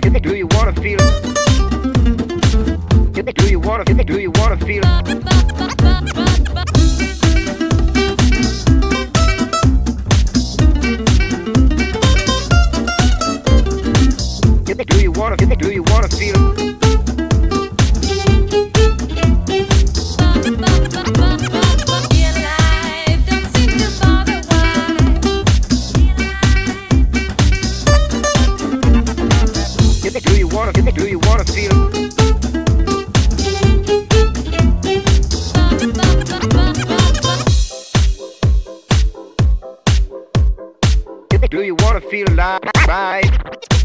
wanna do you wanna feel? Do you wanna do you wanna feel? Do you wanna do you wanna feel wanna do you wanna feel Do you wanna feel alive?